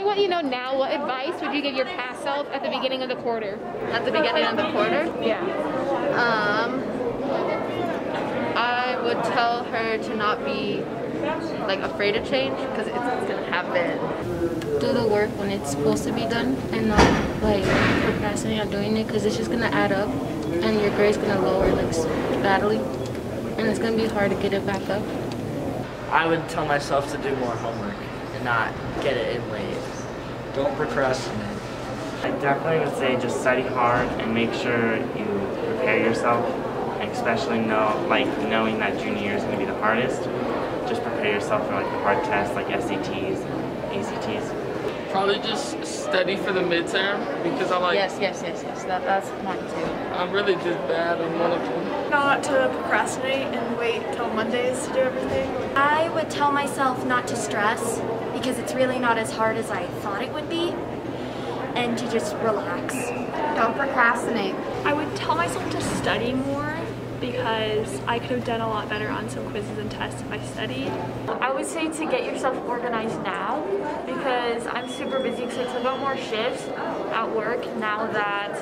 Knowing what you know now, what advice would you give your past self at the beginning of the quarter? At the beginning of the quarter? Yeah. Um, I would tell her to not be like afraid of change because it's, it's gonna happen. do the work when it's supposed to be done and not like procrastinate on doing it because it's just gonna add up and your grade's gonna lower like badly and it's gonna be hard to get it back up. I would tell myself to do more homework and not get it in late. Don't procrastinate. I definitely would say just study hard and make sure you prepare yourself, especially know like knowing that junior year is going to be the hardest. Just prepare yourself for like the hard tests like SATs, ACTs. Probably just study for the midterm because I'm like Yes, yes, yes, yes. That, that's mine too. I'm really just bad on one of them. Not to procrastinate and wait till Mondays to do everything. I would tell myself not to stress because it's really not as hard as I thought it would be and to just relax. Don't procrastinate. I would tell myself to study more because I could have done a lot better on some quizzes and tests if I studied. I would say to get yourself organized now because I'm super busy because I took out more shifts at work now that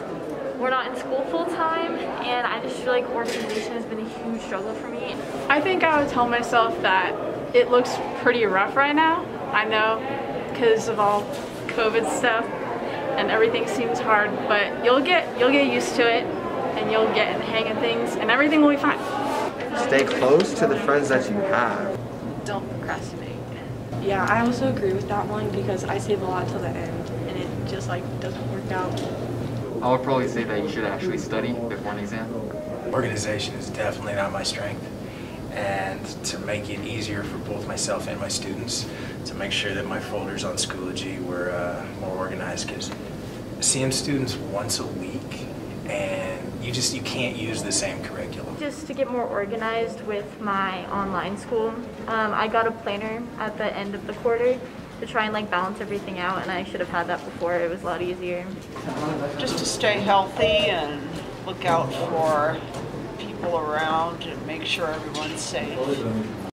we're not in school full time and I just feel like organization has been a huge struggle for me. I think I would tell myself that it looks pretty rough right now. I know because of all COVID stuff and everything seems hard, but you'll get you'll get used to it and you'll get in the hang of things and everything will be fine. Stay close to the friends that you have. Don't procrastinate. Yeah, I also agree with that one because I save a lot till the end and it just like doesn't work out. I would probably say that you should actually study before an exam. Organization is definitely not my strength. And to make it easier for both myself and my students, to make sure that my folders on Schoology were uh, more organized, because seeing students once a week, and you just you can't use the same curriculum. Just to get more organized with my online school, um, I got a planner at the end of the quarter to try and like balance everything out and I should have had that before. It was a lot easier. Just to stay healthy and look out for people around and make sure everyone's safe.